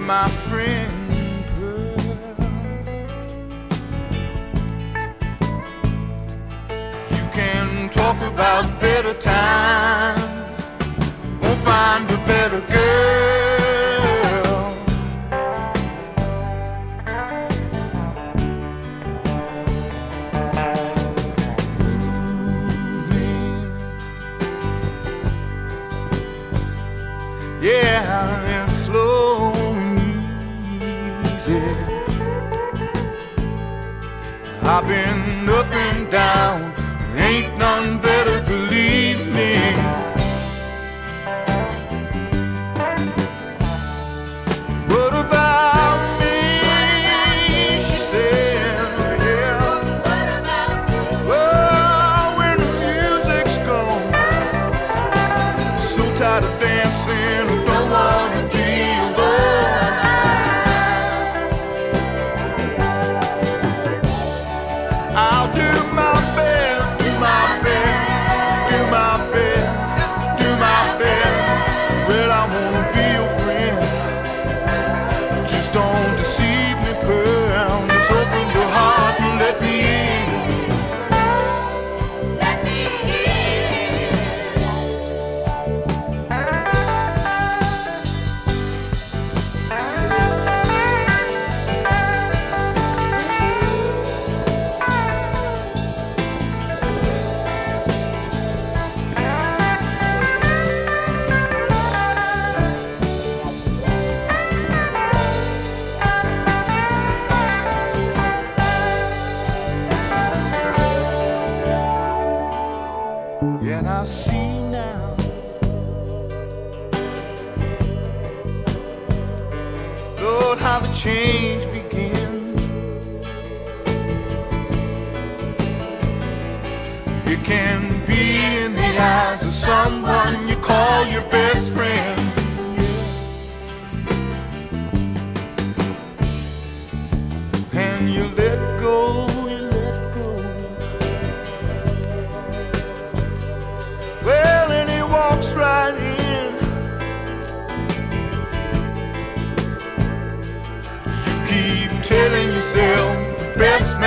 my friend Pearl. You can talk about better times, won't find a better girl. Moving. Yeah, I've been up and down, ain't none better, believe me. What about me? She said, yeah. Oh, when the music's gone, so tired of dancing, don't wanna be I'll do my I see now. Lord, how the change begins. It can be in the eyes of someone you call your best friend. And you best